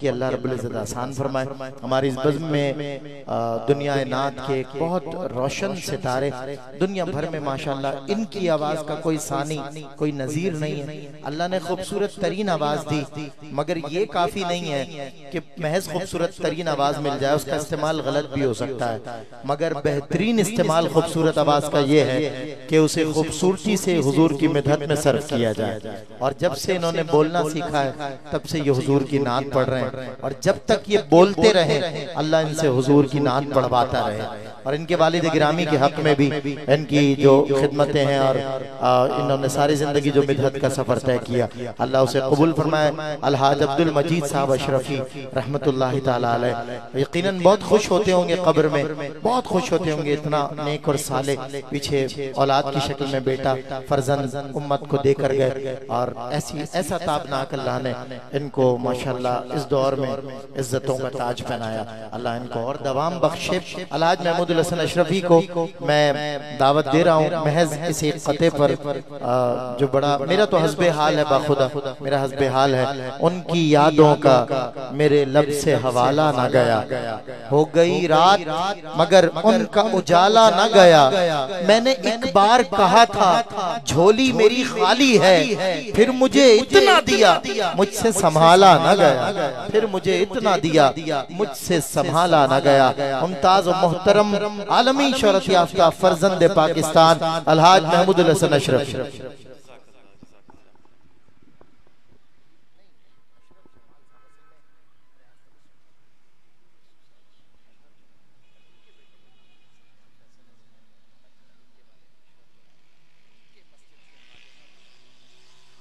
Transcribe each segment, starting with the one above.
कि अल्लाह रब्बुल इज़्ज़त आसान फरमाए। हमारी इस बज़्म में दुनिया नात के एक बहुत रोशन सितारे दुनिया भर में माशाल्लाह इनकी आवाज़ का कोई सानी कोई नज़ीर नहीं है। अल्लाह ने खूबसूरत तरीन आवाज़ दी मगर ये काफ़ी नहीं है कि महज खूबसूरत तरीन आवाज़ मिल जाए उसका इस्तेमाल गलत भी हो सकता है। मगर बेहतरीन इस्तेमाल खूबसूरत आवाज़ का ये है कि उसे खूबसूरती से हुजूर की मिदत में सर्व किया जाए और जब से इन्होंने बोलना सीखा है तब से ये हुजूर की नात पढ़ रहे हैं और जब तक ये बोलते रहे, अल्लाह इनसे हुजूर की नात पढ़वाता रहे। और इनके वालिद गिरामी के हक में भी, इनकी जो खिदमतें हैं और इन्होंने सारी ज़िंदगी जो मिदहत का सफ़र तय किया, अल्लाह उसे कबूल फरमाए अलहाज अब्दुल मजीद साहब अशरफी रहमतुल्लाह यकीनन बहुत खुश होते होंगे कब्र में, बहुत खुश होते होंगे इतना नेक और साले पीछे औलाद की शक्ल में बेटा फरजन उम्मत को देकर गए। और ऐसी, ऐसा ताबनाक अल्लाह ने इनको, माशाल्लाह, इस दौर में इज्जतों का ताज पहनाया। अल्लाह इनको और दवाम बख्शे। अलहाज महमूद हसन अशरफी को मैं दावत दे रहा हूँ। महज इस एक कते पर जो बड़ा, मेरा तो हसबे हाल है बाखुदा। मेरा हसबे हाल है। उनकी यादों का मेरे लब से हवाला ना गया। हो गई रात, मगर उनका उजाला ना गया। मैंने एक बार कहा था, झोली मेरी खाली है, फिर मुझे इतना दिया, मुझसे संभाला ना गया। फिर मुझे इतना दिया मुझसे संभाला ना गया मुमताज मोहतरम आलमी शरत याफ्ता फर्जंद पाकिस्तान अलहाज महमूद हसन अशरफ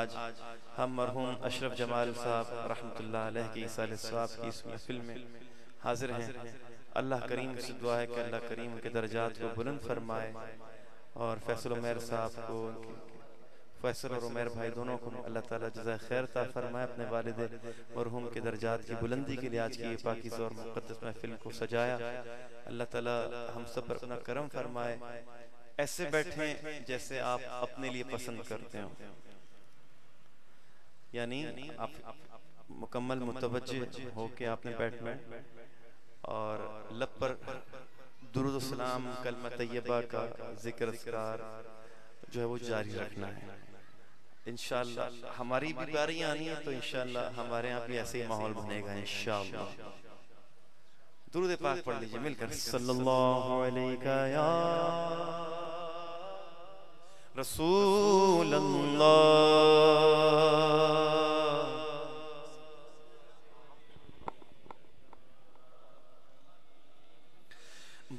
आज हम मरहूम अशरफ जमाल साहब रहमतुल्लाह अलैह की साल साहब की इस महफिल में हाजिर हैं अल्लाह करीम से दुआ है कि अल्लाह करीम के दर्जात को बुलंद फरमाए और फैसल उमैर साहब को फैसल और उमैर भाई दोनों को अल्लाह ताला जजा खैर ता फरमाए अपने वालिद मरहूम के दर्जात की बुलंदी के लिए आज की ये पाकिज़ और मुक़द्दस महफिल को सजाया। अल्लाह ताला हम सब पर अपना करम फरमाए। ऐसे बैठे जैसे आप अपने लिए पसंद करते हो। यानी आप मुकम्मल मुतवज्जे हो के आपने बैठना और लब पर दुरुद सलाम, कलमा तैयबा का ज़िक्र अस्कार जो है वो जारी रखना है। इनशाला हमारी भी बारी आनी है तो इनशाला हमारे यहाँ भी ऐसे ही माहौल बनेगा इनशाला दुरुद पाक पढ़ लीजिए, मिलकर। सल्लल्लाहु या रसूल अल्लाह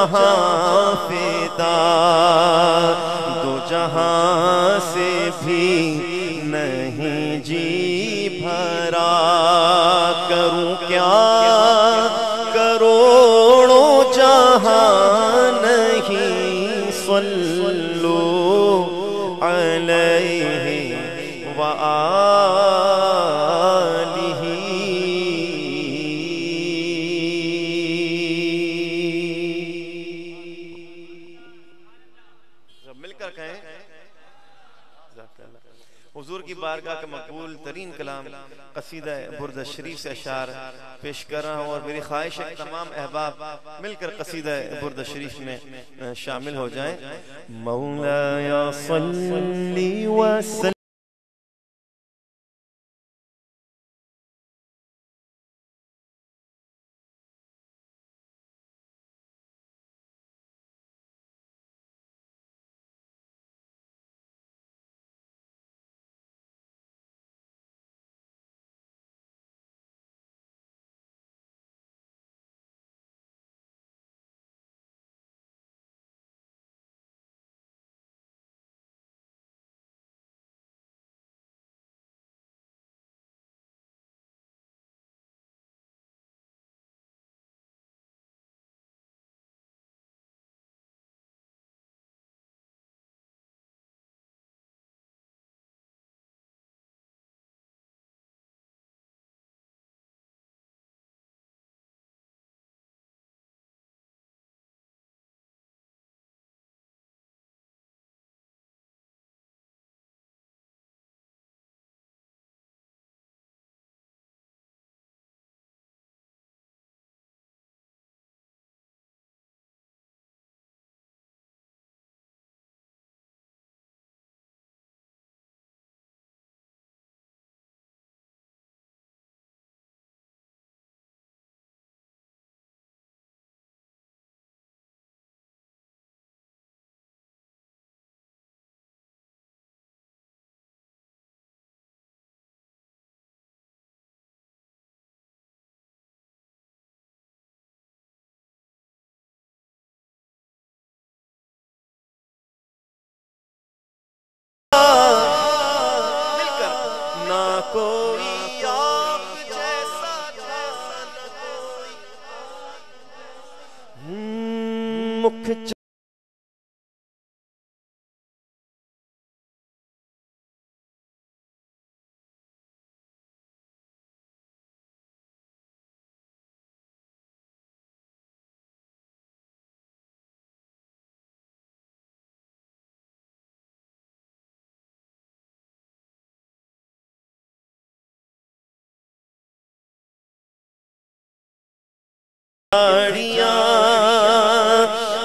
जहाँ फिदा दो जहाँ से भी नहीं जी भरा। शरीफ से अशार पेश कर रहा हूँ और मेरी ख्वाहिश है तमाम अहबाब मिलकर कसीदा बुरद शरीफ में शामिल हो जाए। मौला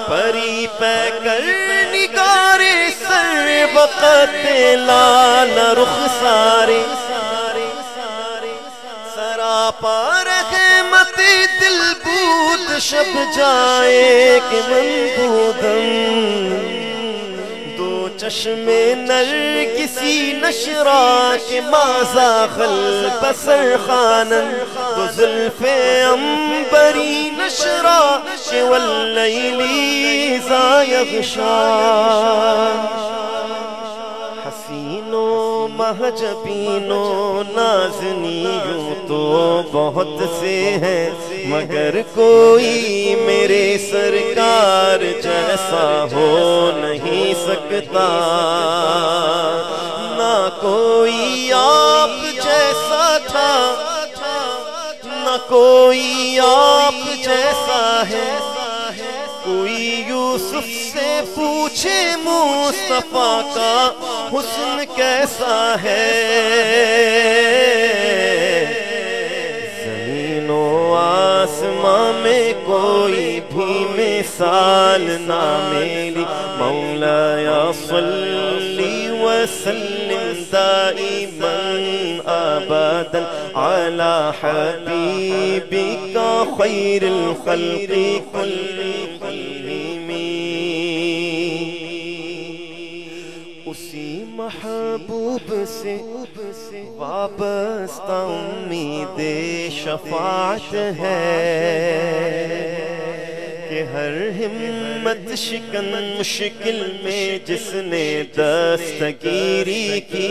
परी पै कर निगारे सर वक़्त लाल रुख सारे। सारे सारे सरा पार है रहमत दिल भूत शब जाए कि दो चश्मे नर किसी नशरा के माजा खल बसर खानन। तो जुल्फे अंबरी नशरा के हसीनो, महजबीनो नाजनी यूँ तो बहुत से हैं। मगर कोई मेरे सरकार जैसा हो नहीं सकता। ना कोई आप जैसा था, न कोई आप जैसा है। कोई यूसुफ से पूछे मुस्तफ़ा का हुस्न कैसा है? आसमां में कोई भी मिसाल ना मेरी मौलाया सल्ली वसल्लिम दाइमन अबदन अला हबीबिका खैरुल खल्qi कुल्लिमी महबूब से वाबस्ता उम्मीद शफात है कि हर हिम्मत शिकन मुश्किल में जिसने दस्तगिरी की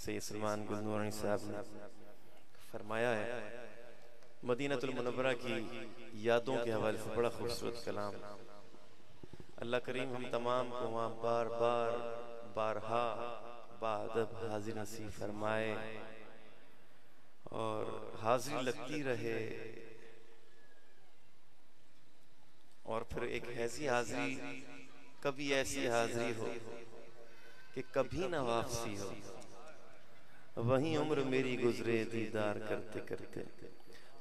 सैयद सलमान गुलनूरानी साहब ने फरमाया है। मदीनतुल मुनव्वरा की यादों के हवाले से बड़ा खूबसूरत कलाम। अल्लाह करीम हम तमाम को वहाँ बार बार, बारहा बादब हाजिर नसीब फरमाए और हाजिरी लगती रहे। और फिर एक ऐसी हाजिरी, कभी ऐसी हाजिरी हो कि कभी ना वापसी हो। वही उम्र मेरी गुजरे, दीदार करते करते।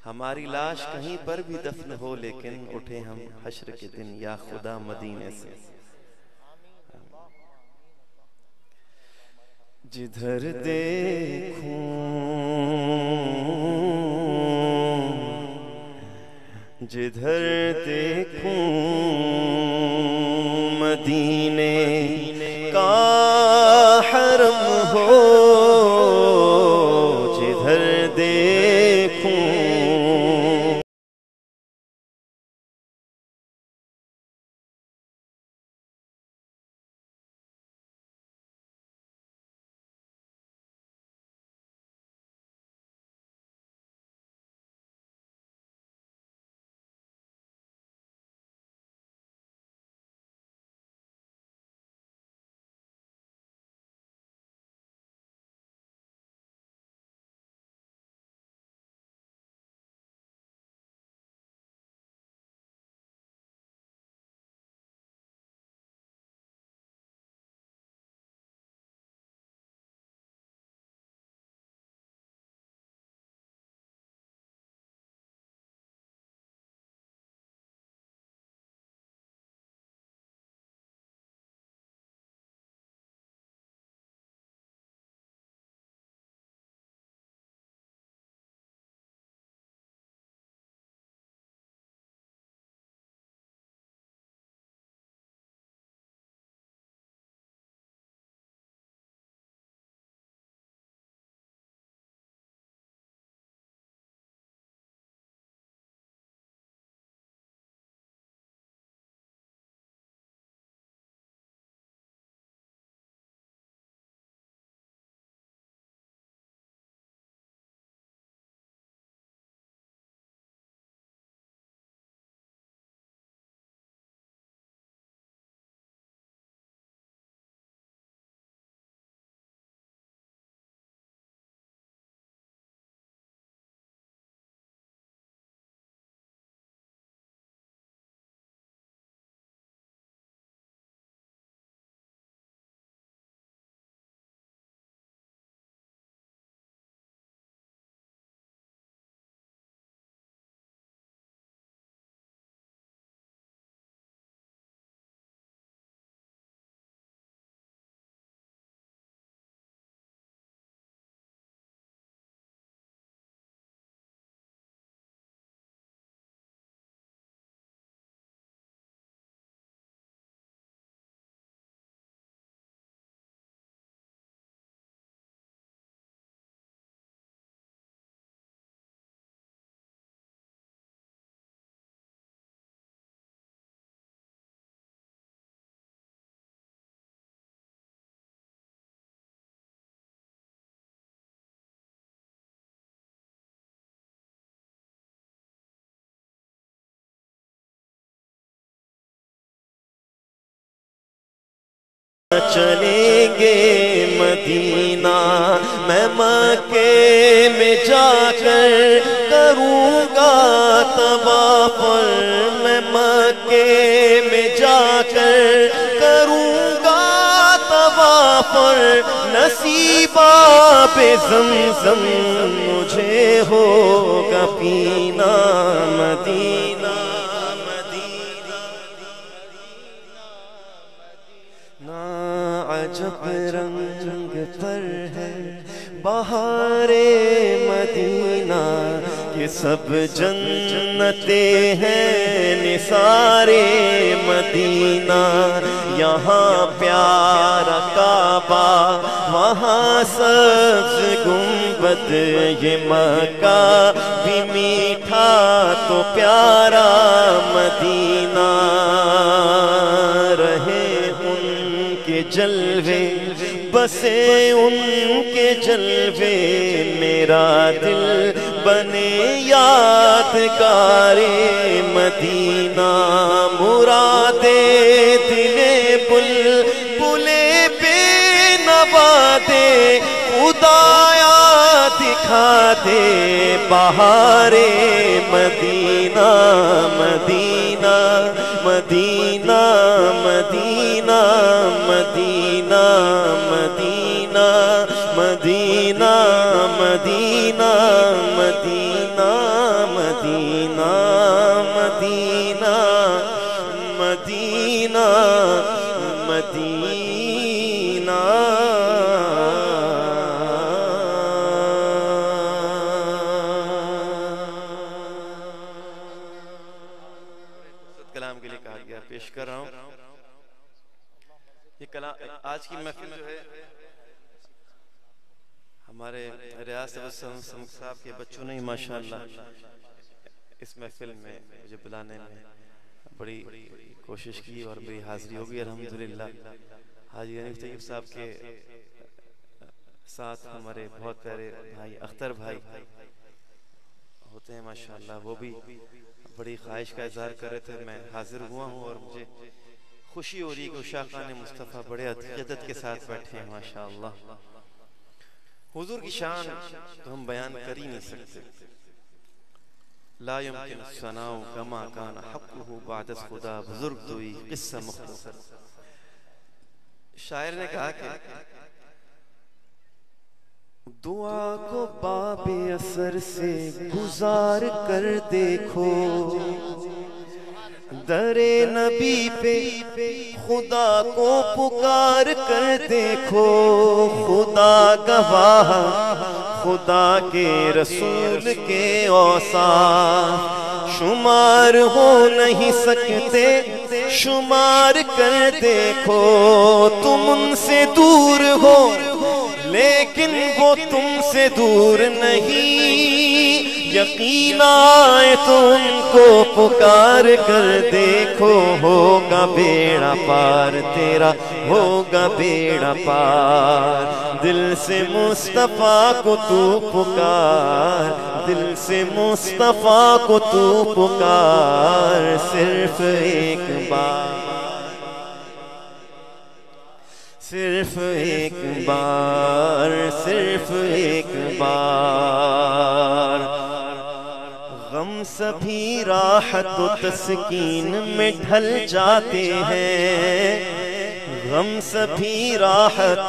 हमारी लाश कहीं पर भी दफन हो, लेकिन उठे हम हशर के दिन, या खुदा मदीने से। जिधर देखूँ जिधर देखूँ, मदीने करूँगा तवाफर, नसीबा पे जमजम मुझे होगा पीना मदीना मदीना। ना अजब रंग पर है बहारे मदीना। ये सब जन्नते हैं निसारे मदीना। यहाँ प्यारा काबा, वहाँ सब गुंबद ये मक्का भी मीठा तो प्यारा मदीना। रहे उनके जलवे, बसे उनके जलवे, मेरा दिल बने यादगारे मदीना मुरादे दिले पुल बुले बेनवा दे खुदाया दिखा दे बहारे Medina Medina Medina Medina Medina Medina Medina Medina Medina Medina. पेश कर रहा हूँ। ये कला, आज की महफिल जो है, हमारे रियासत के बच्चों ने माशाल्लाह, इस महफिल में मुझे बुलाने में बड़ी कोशिश की और मेरी हाजिरी होगी अल्हम्दुलिल्लाह। हाजी हनीफ तैयब साहब के साथ हमारे बहुत प्यारे भाई अख्तर भाई होते हैं, माशाल्लाह। वो भी बड़ी ख्वाहिश का इजहार कर रहे थे। मैं हाजिर हुआ हूँ और मुझे खुशी हो रही है कि खान मुस्तफ़ा बड़े अदत के साथ बैठे हैं, माशाल्लाह। हुजूर की शान तो हम बयान कर ही नहीं सकते। शायर ने कहा कि दुआ को बाबे असर से गुजार कर देखो दरे नबी पे खुदा को पुकार कर देखो खुदा गवाह खुदा के रसूल के औसा शुमार हो नहीं सकते, शुमार कर देखो, तुम उनसे दूर हो। लेकिन वो तुमसे दूर नहीं। यकीन आए तो उनको पुकार कर देखो, होगा बेड़ा पार तेरा, होगा बेड़ा पार। दिल से मुस्तफ़ा को तू पुकार, दिल से मुस्तफ़ा को तू पुकार, सिर्फ़ एक बार, सिर्फ़ एक बार, सिर्फ़ एक बार। गम सभी राहत तस्कीन में ढल जाते हैं। गम सभी राहत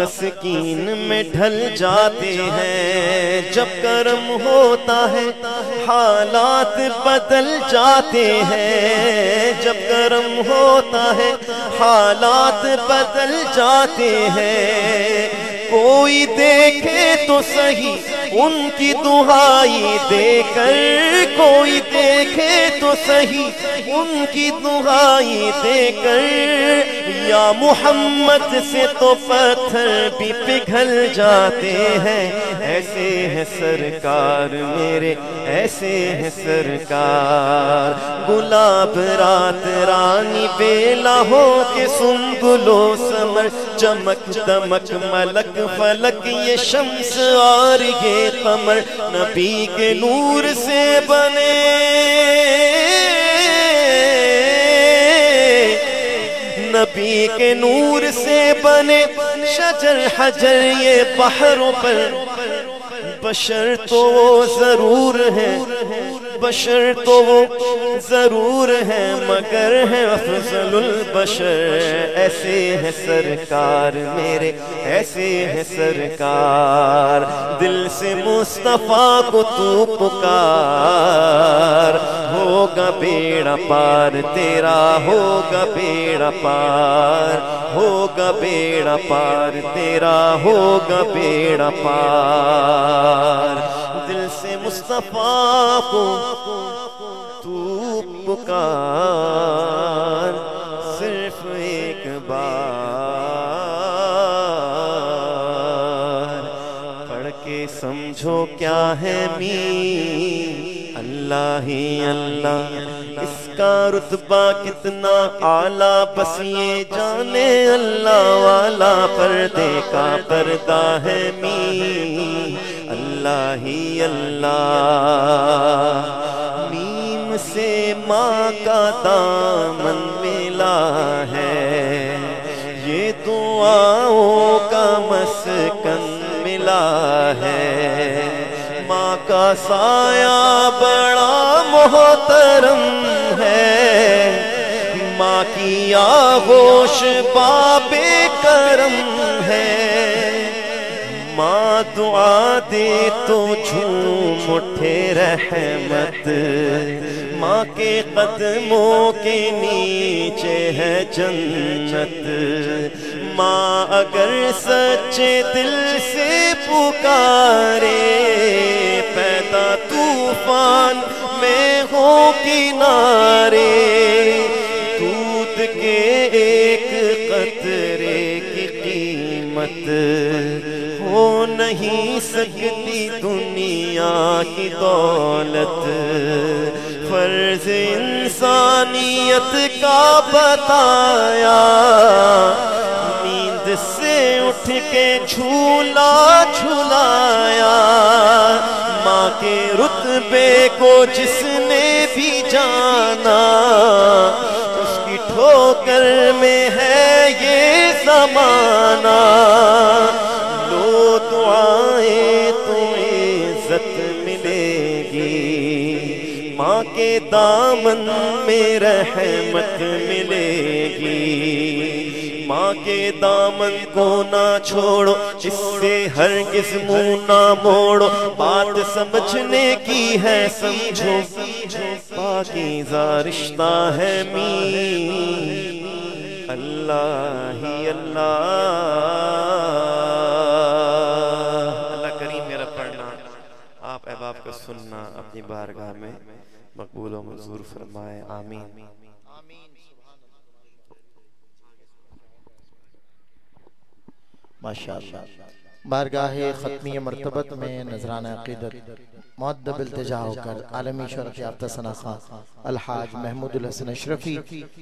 तस्कीन में ढल जाते हैं। जब कर्म होता है, हालात बदल जाते हैं। जब कर्म होता है, हालात बदल जाते हैं। कोई देखे तो सही उनकी दुहाई देकर कोई देखे तो सही। उनकी दुहाई देकर या मोहम्मद से तो पत्थर भी पिघल जाते हैं। ऐसे है सरकार मेरे, ऐसे हैं सरकार। गुलाब रात रानी बेला हो के सुम्बुलो समर, चमक दमक मलक फलक ये शम्स और ये कमर, नबी के नूर से बने। नबी के नूर से बने शजर हजर ये पहाड़ों पर। बशर तो ज़रूर है। बशर तो वो ज़रूर है, मगर है अफजलुल बशर। ऐसे है सरकार मेरे, ऐसे है सरकार। दिल से मुस्तफ़ा को तू पुकार। होगा बेड़ा पार, तेरा होगा बेड़ा पार। होगा बेड़ा पार, तेरा होगा बेड़ा पार। मुस्तफ़ा को तू पुकार, सिर्फ़ एक बार। पढ़ के समझो क्या है मी अल्लाह ही अल्लाह, इसका रुतबा कितना आला, बस ये जाने अल्लाह वाला, पर्दे का पर्दा है मी अल्लाह ही अल्लाह। मीम से माँ का दामन मिला है। ये दुआओं का मस्कन मिला है। माँ का साया बड़ा मोहतरम है। माँ की आगोश बाबे करम है। दुआ दे तो झूम उठे रहमत। माँ के कदमों के नीचे है जन्नत। माँ अगर सच्चे दिल से पुकारे, पैदा तूफ़ान में हो किनारे, दूध के एक कतरे की कीमत। नहीं सकती दुनिया की दौलत। फ़र्ज़ इंसानियत का बताया। नींद से उठ के झूला झुलाया। माँ के रुतबे को जिसने भी जाना। के दामन में रहमत मिलेगी। माँ के दामन को ना छोड़ो इससे हर किस मुँह ना मोड़ो। बात समझने की है, समझो। पाकीज़ा रिश्ता है मी अल्लाह ही अल्लाह। अल्लाह करीम मेरा पढ़ना। आप अहबाब का सुनना अपनी बारगाह में। मकबूल मंजूर फरमाए, आमीन। बारगाह ख़त्मी मरतबत में नजराना अकीदत। होकर आलमी शरफ याफ्ता सना खां अलहाज महमूदुल हसन अशरफी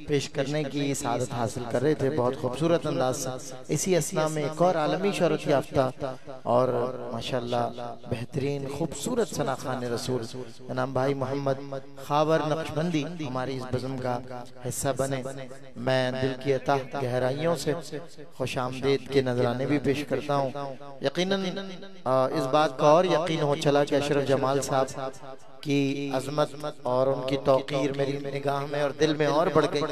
पेश करने की सादत हासिल कर रहे थे। बहुत खूबसूरत अंदाज से। इसी असना में एक और आलमी शरफ याफ्ता और माशाल्लाह बेहतरीन, खूबसूरत सना खान रसूल। नाम भाई मोहम्मद खावर नक्शबंदी हमारी इस बज़म का हिस्सा बने। मैं दिल की अता गहराइयों से खुश आमदेद के नजराने भी पेश करता हूँ। यकीनन इस बात का और यकीन हो चला कि अशरफ जमाल साहब की अजमत और उनकी तोकीर मेरी निगाह में और दिल में और बढ़ गई।